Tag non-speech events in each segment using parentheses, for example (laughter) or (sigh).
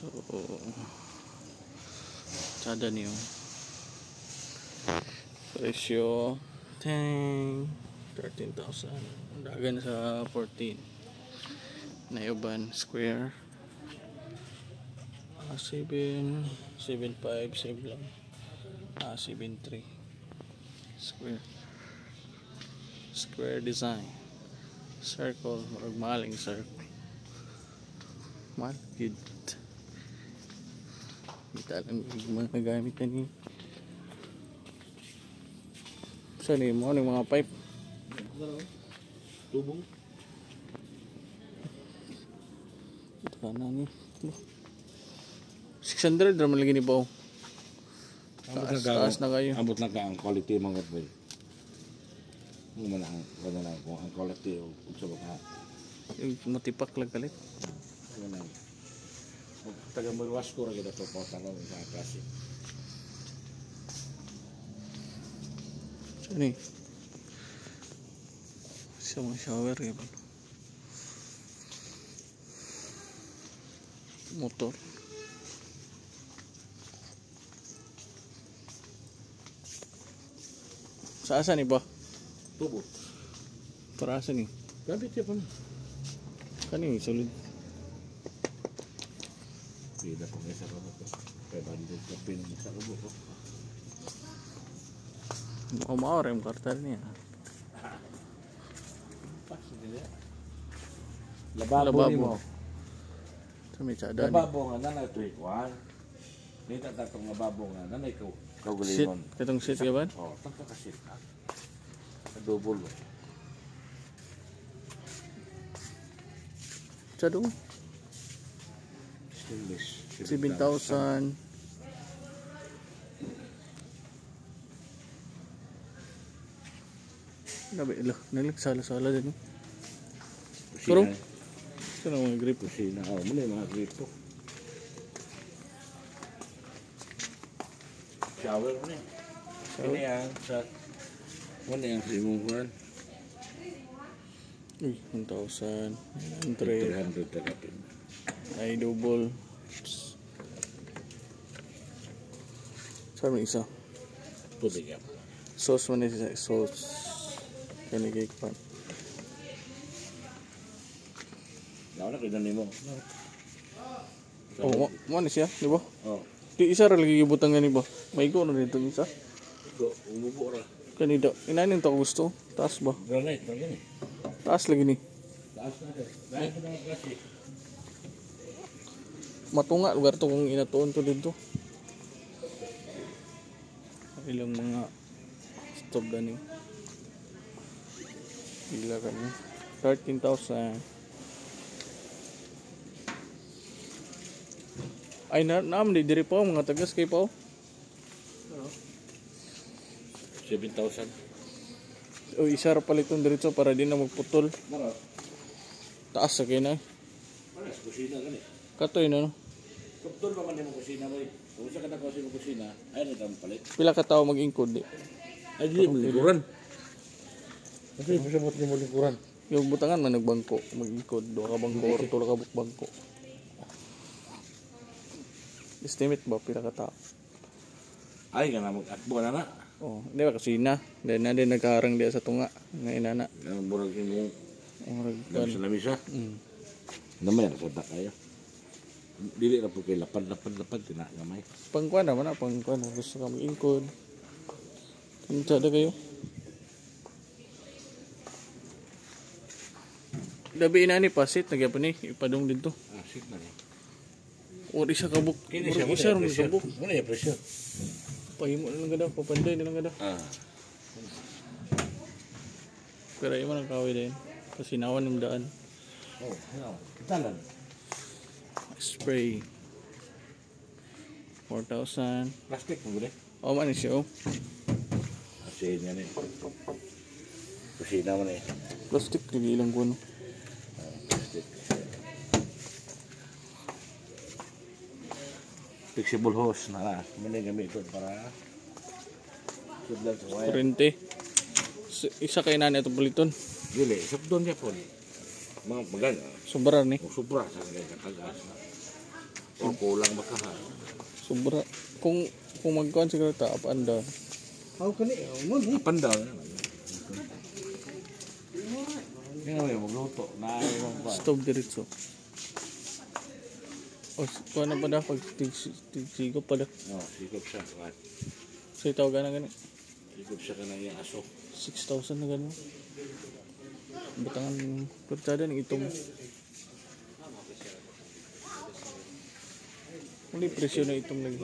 So, tsada niyo. Presyo, tang, 13,000. Dagan sa 14. Nayuban Square. Ah, 7, 7.5, save lang. Ah, 7.3. Square. Square design. Circle, maling circle. Mahal, good. Hindi alam yung mga nagamit na niya. Saan yun mo? Ano yung mga pipe? Tubong. Ito ka na ni. 600 naman lagi ni. Abot Taas, taas na kayo. abot na ka ang quality mga man ang wala na ang quality o sa baka. Yung matipak lang kalit. Wala na. tagambaro kurang kita topotango sa klase. Ini siapa shower ya bang motor Sasa nih, Bah? Tubuh. Terasa nih. Tapi tiap kan ini solid Om pemirsa banget ya kayak bandung kopi Indonesia lu kok mau mau rem ya? pas ini ya lebabo mau kami cadar Kau sit. katong sit ka ba? sit Cadung. 7,000. Nabi, ilo, nagsala-sala din. Pero-. Saan ang mga grip? Kusina. Oh, muna yung mga gripo. Shower mo na eh. Ano yan? Sa... Ano yan? Sa imong kuhan? Uy, 1,000. 100. 300 tagapin. Ay, double. Saan may isa? Puti ka. Sauce man isa. Sauce. Kani cake pan. Nauna kayo na mo. Oh, mo, mo na siya, di ba? Oh. Di isa ra lagi gibutang gani ba? May go na dito isa. Ito, umubo ra. Kani daw. Inanin to gusto. Taas ba? Granite, granite. Taas lagi ni. Taas na sa mga klase. Matunga lugar to kung inatuon to dito. Ilang mga stove gani bila kami 13,000 ay na naam di diri pa mga tagas kay pa 7,000. o isa ra paliton diretso para di na magputol. Taas sa kay na Mara, sa kusina gani. Katoy na no Kaptol pa man yung kusina mo. Kung sa ka na kasi yung kusina, ay na itang palit. pila ka tawo mag-ingkod di Ay, di mo likuran. Kasi pasabot ni mo likuran. yung butangan man nagbangko mag-ingkod do ka bangko or tulo ka bangko estimate ba pila ka tawo Ay, ka na mag-akbo na na. Oh, di ba kasi na. Dahil na din nagkaharang dia sa tunga. Nga inana. Ang burag yung Ang dami ragkan. sa lamisa. Mm. Naman yan, sada kayo. Dili na po kayo lapad, lapad, lapad. Tinagamay. Pangkuan naman na. Pangkuan. Gusto ka mag-ingkod. Kantada kayo. Dabi ina ni pasit. Nagyapan ni. Ipadong dito. Ah, sit na. O di siya kabuk. Kini siya, muna yung pressure. kabuk. Muna yung pressure. Pahimo na lang gada. Papanday na lang gada. Ah. Pero yung mga kaway din. Kasi nawan yung daan. Oh, ano? Kitalan. Spray. 4,000. Plastic mo guli. O man siya oh. Kasi yan eh. Kusina mo na eh. Plastic. Nagilang ko no. Ah, plastic. Flexible hose na. Muna gamit ito para. Kurente. Isa kay nani ito paliton. Dili, sabdon niya po. Mga bagan. Sobra ni. O sobra sa kanya katagas. O kulang baka ha. Sobra. Kung kung magkuhan siguro ta up and down. How can it? Oh, man, Up and down. Kaya nga yung magluto. Naayong pa. Stove diretso. O, kuha na pa na pag tig- tigsigo pa na. No, sikop siya. Right. So itaw gana gani. Sikop siya ka na yung aso. 6,000 na gano'n. Batangan kurtada ng itong. muli presyo na itong lagi.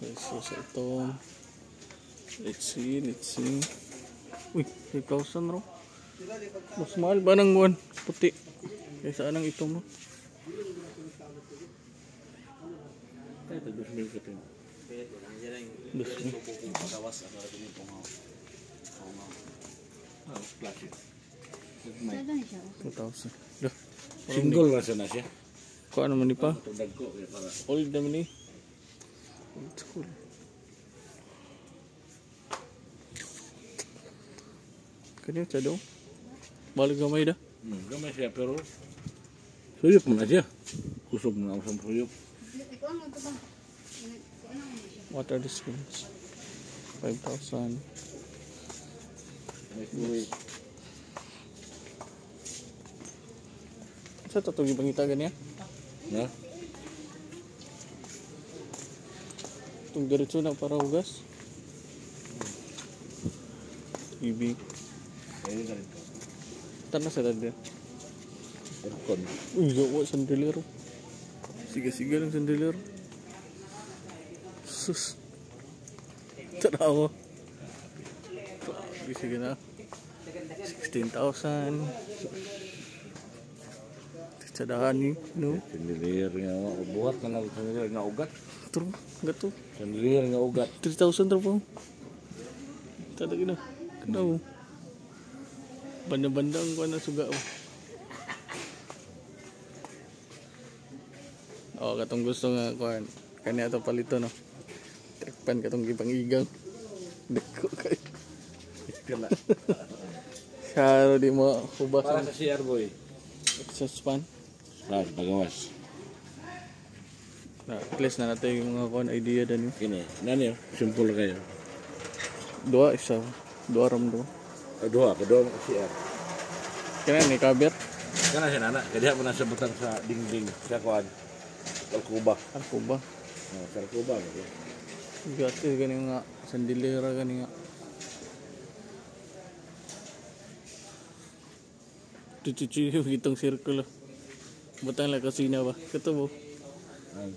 Presyo sa itong. Let's see, let's see. Uy, 3,000 raw. Mas mahal ba ng one? Puti. Kaysa anang itong mo. Ito, 2,000. 2,000. 2,000. Single 2,000. na. Ya kuan naman ya, di pa old naman ni old school kanya sa dong. Balik gamay dah hmm, gamay siya pero suyup mo na siya kusog mo na usang suyup what are the screens? 5,000 Saya tak tahu gimana kita gini ya Na? Itong diretso na para hugas. Rin. Tanah sa tadi. Aircon. Uy, gawa sandalero. Siga-siga lang sandalero. Sus. Tarawa. Sige na. 16,000. Sadahan ni, no? Sandilier nga nga. Buhat na lang sandilier nga ugat. True, gato. Nga ugat. 3,000 true po. Tada gina. Kanaw. Banda-banda ang kuha na suga. Oh. Katong gusto nga kuha. Kanya ito palito no. Trekpan katong gipang igang. Deko kay. Kala. (laughs) Karo di mo hubas Para sa CR boy. fan. Right, bagawas. Na, at least na natin yung mga kuha idea dan yun. Kini, nani yun? Simple kayo. Dua isa. Dua ram dua. Kedua, kedua mo CR. Kaya ni kaber. Kana siya nana, kaya mo na sabutan sa dingding sa kuan. Kalkuba. Ako ba? Oh, sa. Okay. Gati gani nga sandilera gani nga. Tutuchi yung itong circle. Butang lang kasina ba? Kato mo. Ay,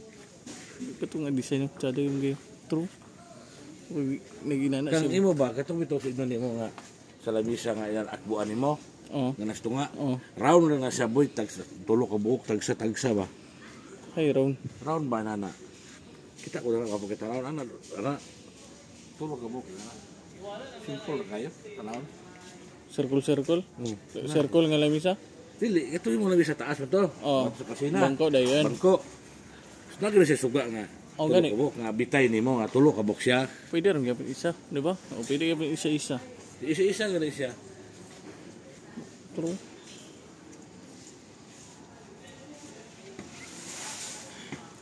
Kato nga design ng tsada yung game. True. Naginana Kang siya. imo ba katong ito sa inyo mo nga sa labisa nga yan akbuan nimo Oo. nga nastunga. Oo. Round na na siya boy tulo ka buok tag sa tagsa ba. Hi, Ron. Round ba nana? Kita ko na kapag kita round ana ana tulo ka buok. Simple na kayo, tanawon. Circle, circle. Hmm. Circle nga lamisa. Dili, ito yung mga labis sa taas mo to. Oo. Sa kasina. Bangko da yan. Bangko. Nagano siya suga nga. Oh, tulo gani. ka buok nga bitay nimo nga tulo ka buok siya. Pwede rin gapin isa. Di ba? O pwede gapin isa-isa. Isa-isa gani siya. True.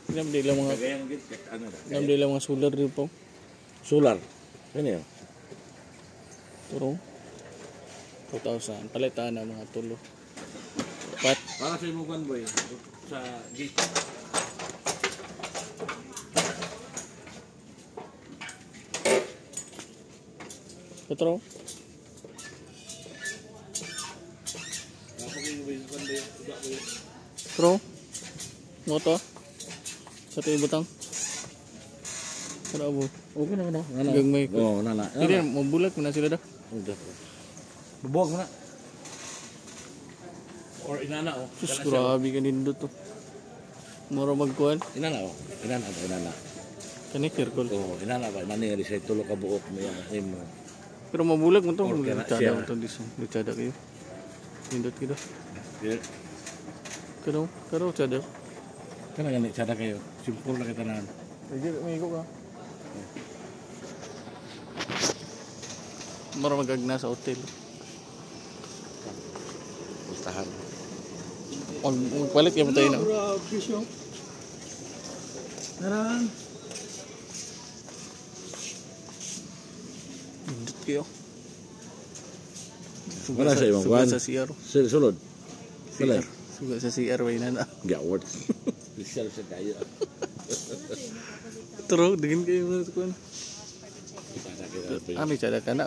Namdi lang mga Kagayang gid kat ano da. namdi lang mga solar din po. Solar. Ano yun? True. 2,000. Palitan na mga tulo. Para sa imo boy sa gate. Petro. Petro. Moto. Satu ibu tang. Kada abo. Oke nana. kada. Gagmay. Oh, nana. Hindi mau bulat mana na dadah? Udah. Bubog. Inana oh. Sus, oh. grabe ka nindo to. Mura magkuhan. Inana oh. Inana ba, inana. Kani circle. Oo, inana ba. Di siya tulo ka buok mo yan. Imo. Pero mabulag mo to. Lutsada mo to. Lutsada kayo. Nindot kita. Kano? Kano tsada? Kana gani, sada kayo. Simple na kita na. Lagi, may iko ka. Mura magagna sa hotel. Pustahan. Mag magpalit (laughs) kaya tayo na. Grabe siya. Naran. Indot kayo. Wala sa ibang Sugat kwan. sa CR. Sul- Sulod. Wala. Sugat sa CR way na na. Gawat. Sa kayo. Turo, dingin kayo mga. Ah, may tsada ka na.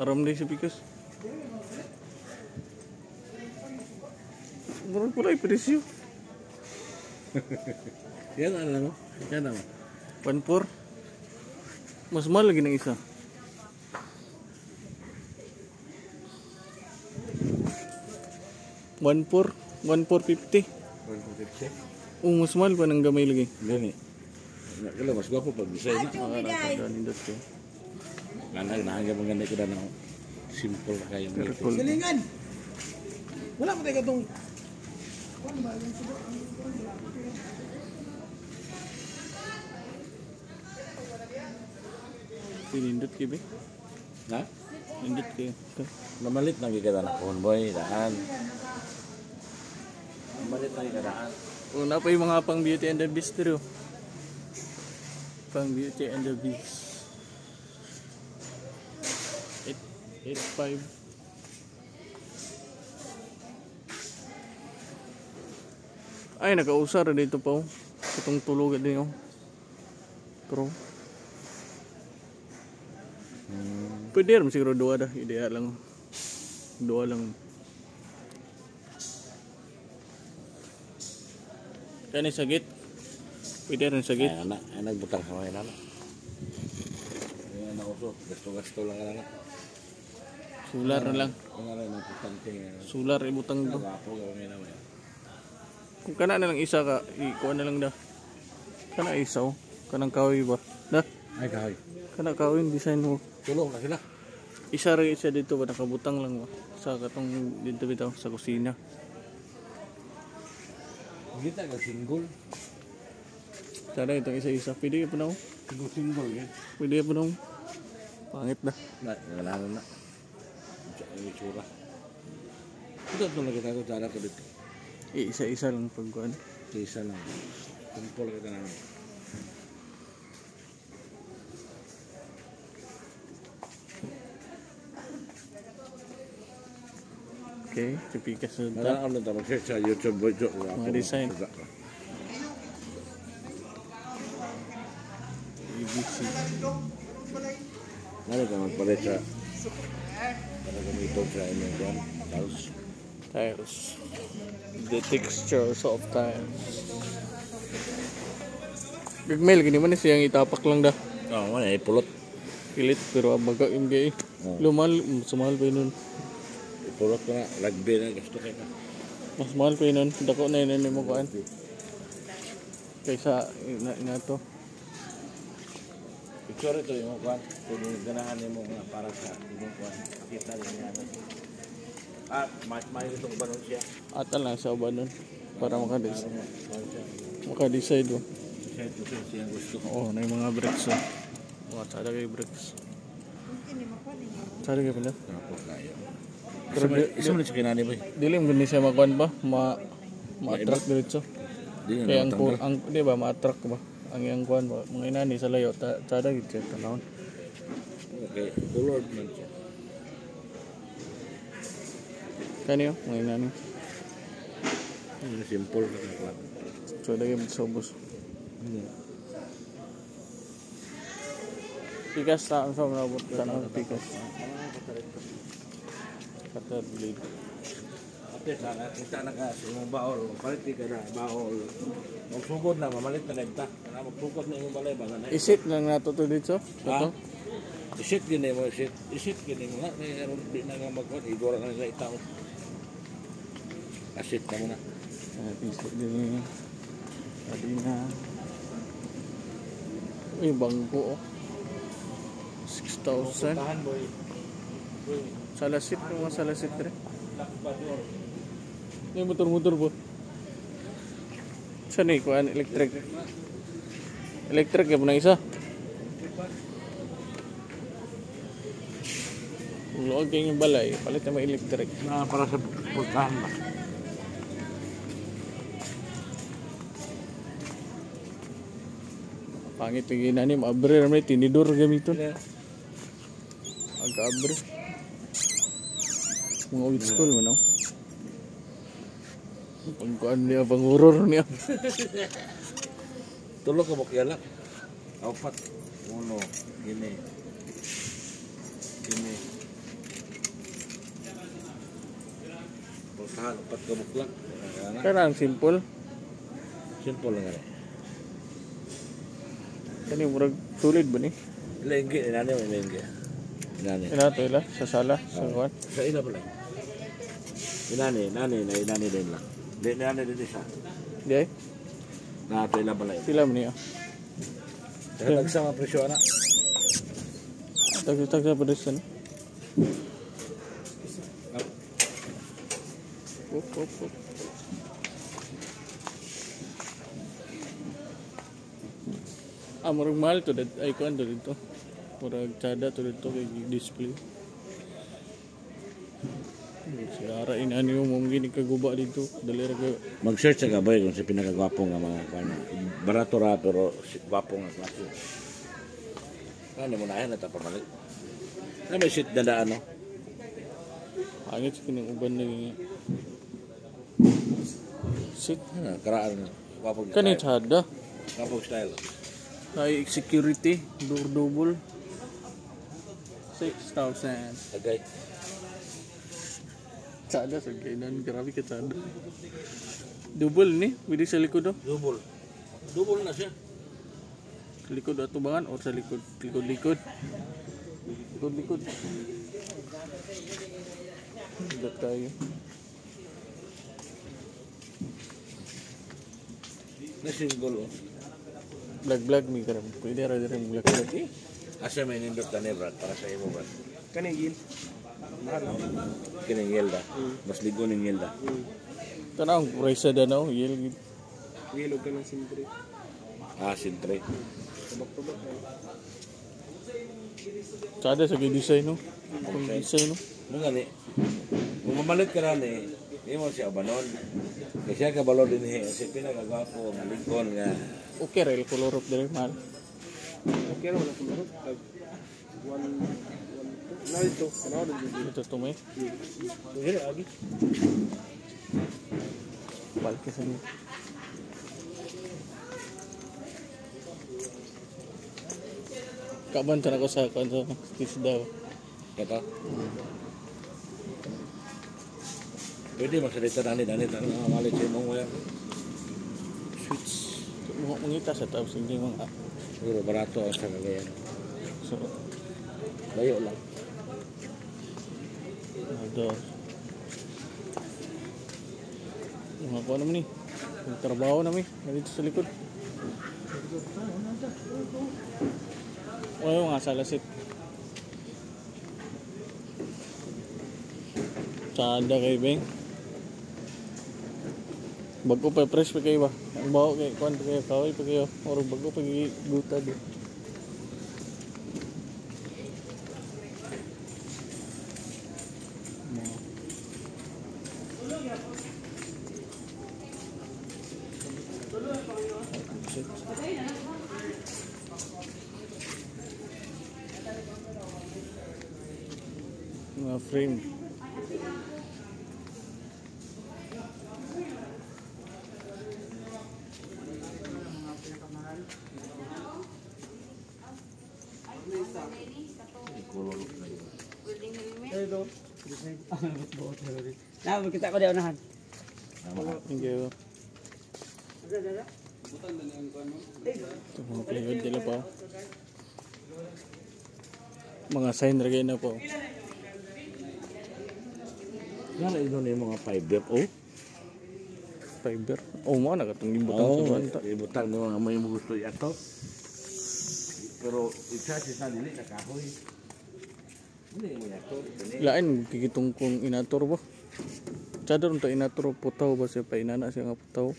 aram din si Pikas. Murag pala yung presyo. Yan ano mo? Yan ano? 1.4. Mas mahal lagi ng isa. One four, one four fifty. 150. Oh, mas mahal pa ng gamay lagi. Gani. Kala mas gwapo pag design na. Ah, nakakadaan indot ko. Nana nahangga maganda ko na simple na kayo. Silingan. Wala mo tayo itong Pinindot kayo ba? Na? Indot kayo. Namalit na gigada na pohon boy daan. Namalit na gigadaan. Una pa yung mga pang beauty and the beast pero. Pang beauty and the beast. 8.5 Ay, nakausar dito pa oh. Itong tulog din oh. Pero Pwede rin siguro dua dah. Ideal lang. Dua lang. Kani sagit. Pwede rin sagit. Ay anak, ay nagbutang sa mga anak. Ay anak gasto-gasto lang ka na. Sular na lang. Sular ibutang do. Na. Kung kana na lang isa ka, ikuha na lang da. Kana isa oh. Kanang kahoy ba? Da. Ay kahoy. Kana kahoy design mo. Tulong na sila. Isa rin isa dito ba nakabutang lang ba? Sa katong dito bitaw sa kusina. Kita ka single. Sana itong isa-isa. Pwede ka pa na oh. Single single yan. Pwede ka pa na oh. Pangit na. Na, ngalanan na. Ang itsura. Ito ito lang kita ko ko dito. Eh, isa-isa lang pagkuhan. Isa lang. Simple kita namin. Okay, tipikas na. Wala ano ta mag-search sa YouTube video. Mga design. ABC. Ano ka magpalit sa sa inyong kwan? Tapos, Tiles. The textures of tiles. Gagmail, gini man siyang itapak lang da. oh, ano eh, pulot. Pilit, pero abaga yung gay. Oh. Lumal, sumahal pa yun nun. Pulot ko na, rugby na gusto kayo ka. Mas mahal pa yun nun. Dako na yun mo kuhan. Kaysa, ina, ina to. Picture ito yung kwan. Kung ganahan mo nga para sa kwan. Kita rin yan. Ah, mas may itong banon siya. Lang sa uban nun. Para makadecide. Kwan siya. Makadecide oh. Siya gusto. Na yung mga bricks oh. Mga tsada bricks. Tsada kayo pala. Tapos kayo. Pero Isa mo kinani ba? Gani siya makuan ba? Ma ma-attract diretso. Di Kaya na ang, ang di ba ma-attract ba? Ang yang kuan ba? Mga inani sa layo ta tsada gid siya tanawon. Okay, colored man siya. Kani oh, mga inani. Hmm, Simple na kwan. Tsada kayo sa ubos. Pikas ta ang mga bot tanawon pikas. Cutter blade. Ate, sana kita na ka sa imong baol. Palit ka na, baol. Magsugod na, mamalit na nagta. Kana magsugod na imong balay, baga na. Isit lang nato to dito. Ha? Isit gini mo, isit. Isit gini mo. Nga, may aron di na nga magkot. Igora ka na sa itaw. Asit ka muna. Ah, piso din. Tadi na. Uy, bangko oh. 6,000. Tahan boy. Boy, Salasit, mga salasit rin. lakbador. Yung motor-motor po. Saan eh? Kuhaan electric. Electric ya na isa. Luwag kayo yung balay. Palit na may electric. Na para sa pagkahan ba? Pangit yung ginani. Maabre naman tinidor gamiton. Aga-abre. Mga old school man oh. Pagkuhan niya, pang-horror niya. (laughs) Tulog ka bakyala. Apat. Uno. Gini. Gini. Pagkahan, apat ka buklak. Ano? Kaya ang simple. Simple lang nga. Kani murag tulid ba ni? Ilengge, inani mo ilengge. Inani. Ina to ila sa sala sa kuan. Sa ila pala. Inani, nani, na inani din lang. Di, inani din isa. Di ay Nah, tila balay. Tila mo niya. aku, sa mga presyo na. Tag-tag sa presyo na. Up, up, up. Ah, marang mahal to. that icon to dito. Marang chada to dito kay display. Sigara inani mo mong gini kaguba dito. Dali ra ka Mag-search ka ba kung si pinakagwapo nga mga kanya. Barato ra pero si gwapo nga klase. Ano mo na yan ito pamalit. Na may shit na daan no? Angit sa kining uban na ganyan. Sit. Ano, karaan. Gwapo nga Kani style. tsada. Gwapo style. Ay security. Door double. 6,000. Agay. Tsada sa kainan. Grabe ka tsada. Double ni. Pwede sa likod oh. Double. Double na siya. Sa likod ato bangan or sa likod. Likod likod. Likod likod. Higat tayo. Na single oh. Vlog vlog mi karam. Pwede ra dire vlog vlog. Asa may nindot ka ni Brad para sa imo Brad. Kanigil. Kining Yelda. Mas ligo ng Yelda. Tanang price da na oh. Yel. Wilog ka ng simple. Ah, sintre. Tubak-tubak. Tsada sa kay design no. Kung design no. Mga ni. Kung mamalit ka na ni, hindi mo siya banon. Kasi siya kabalo din eh. Kasi pinakagwapo, malikon nga. Okay ra el color of dire mahal. Okay wala. Tag one one two. Na ito. Ano na dito? Ito to may. Dili agi. Balik ka sa dito. Kaban ko sa kan sa kiss daw. Kata? Pwede magsalita na ni Dani na malit sa imong wala. Switch. Mga mangita sa tapos hindi mga Siguro barato ang sa kagayan. so Layo lang. Ada mga kuha naman ni trabaho namin dito sa likod. O mga salasit Tsada kay Beng. Bago pa fresh pa kayo ba? Ang baho kay kuan pa kayo, kaway pa kayo. Or bago pa kayo guta di Mga Mga frame. Nah, kita ko dia unahan. Thank you. Ito mga plywood nila pa. Mga sign ragay na po. Nga ino ni mga fiber oh. fiber. Oh, mo na katong gibutan Oo, sa kuan ta. ibutang mo nga may gusto yato. Pero isa sa dili na kahoy. Hindi mo yato. Dili. Lain kikitong kung inator ba. cadar untuk ina tur putau bos siapa ina anak siapa putau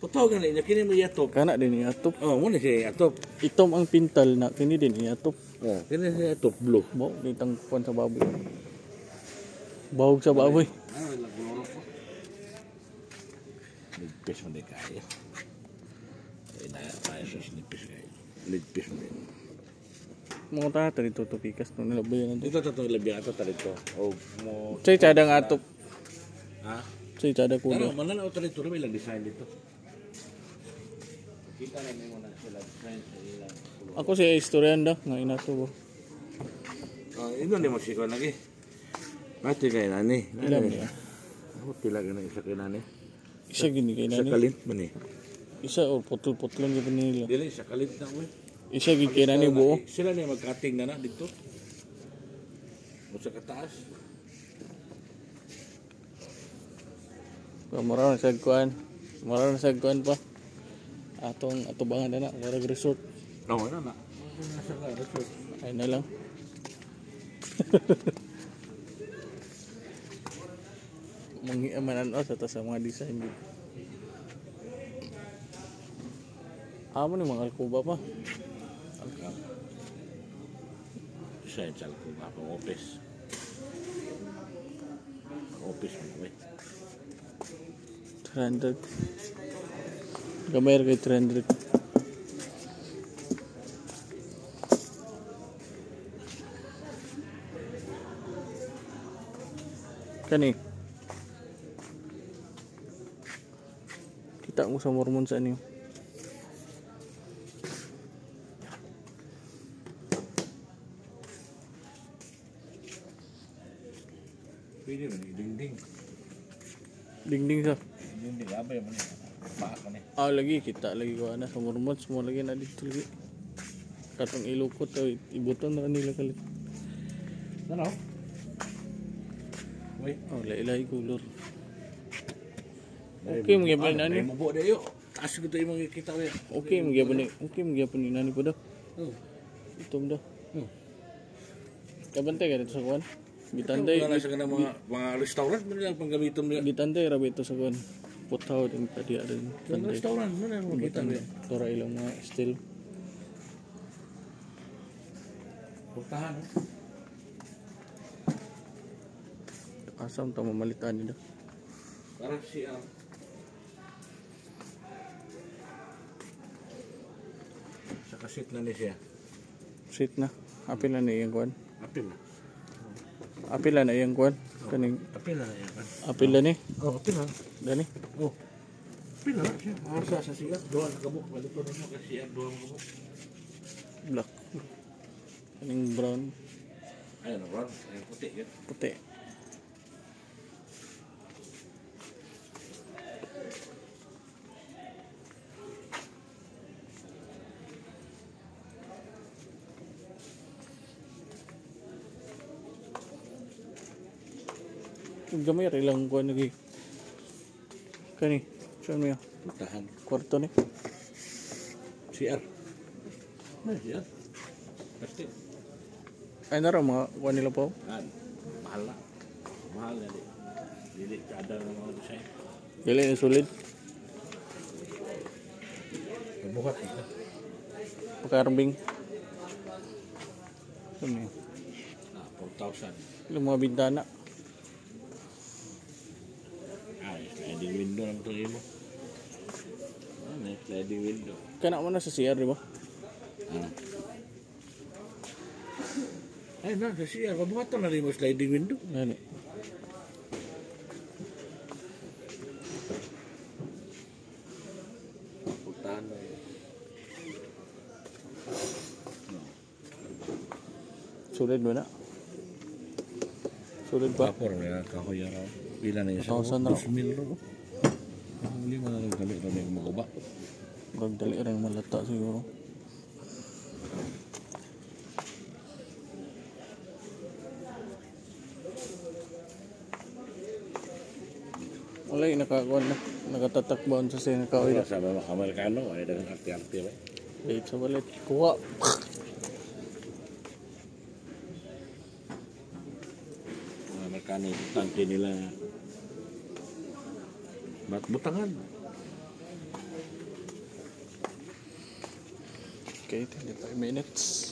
putau kan ini, kini mau yatup. Kanak dini yatup. oh mana sih yatup? Itu mang pintal nak, kini dini yatup. oh kini si yatup blue mau di tang sa baboy Bau sa baboy Nagpis mo ni kaya. Inaya tayo sa sinipis kaya. Nagpis mo ini mo ta tadi tutup ikas tuh lebih na dito tutup labi ata tadi oh mau chay cadang atup. Ha? Chay chada Pero kulo. mananaw talito may lang design dito. Kita na mo na sila design sa ilang. Ako siya istoryan da nga inato ba. Oh, ino ni mo si ko lagi. Mati kay nani. Ilam niya. Ako pila ka na isa kay nani. Isa gini kay Sa nani. kalit man eh. Isa or putol-putol gyud nila. Dili sa kalit na mo. Isa gid kay nani buo. Sila ni magkating na na dito. O sa kataas. Mara na sa kuan. Mara na sa kuan pa. Atong atubangan na na, warag resort. No, wala na. Ay na lang. (laughs) Mangi amanan os atas sa mga design dito. Amo ni mga alkuba pa. Sal ko nga pang office. Office mo eh. 300 gambar kayak 300 kani kita ngusah hormon saat ini Ding ding. Ding ding sah. Jundi apa ya ah, lagi kita lagi kau ada semua rumah semua lagi nadi tu lagi. Katong iluku tu eh, ibu tu nak kali. Oh lagi lagi kulur. Okey mungkin apa nani? Mabuk dia yuk. Asyik tu imang kita ya. Okey mungkin apa ni? Okey mungkin apa nani pada? Itu muda. kapan Kabantay itu dito sa kuwan? Gitantay. Wala sa kanang mungkin mga restaurant Tadi ada din. Tantay. restaurant, mo na mga kita niya. Tora ilang mga still. Puntahan. no? Asam ta mamalitan nila. Parang si ah, Sa kasit na ni siya. Sit na. Apil na na iyang kuan. Apil na. Apil na na iyang kuan. Kaning Apil na yan. apil na ni. Oh, apil na. Dani. Oh. Apil na siya. Asa sa siya. Doon kabuk. Balito na mo kasi ang doon kabuk. Black. Kaning brown. Ayun, Ron. Ayun, puti yan. Puti. Gamay rin lang kuha lagi. Kani, saan mo? Puntahan. Kwarto ni. CR. Ay, CR. Pasti. Ay nara mga kuha nila po. Kan. Mahal na. Mahal na di. Dili kada ng mga design. Dili na sulit. Kabuhat ito. Pakarbing. Ano yun? Ah, 4,000. Ilang mga bintana. di window kena mana sesiar di bawah hmm. eh nah sesiar kamu kata nari mau sliding window nah nih Sulit mana? Sulit pak? kapur ya, kau Ilan na isa? 2,000 raw. 2,000 raw. Hindi mo na nagalit na may. Pagdali rin malata siguro. Wala yung nakakuan na nakatatakbaan sa sinin ka oil. Sa mga Amerikano, oh, wala dagang arti-arti ba? Wait sa balit. Kuha. Nah, Amerikano, tante nila. Bat butangan. Okay, 25 minutes.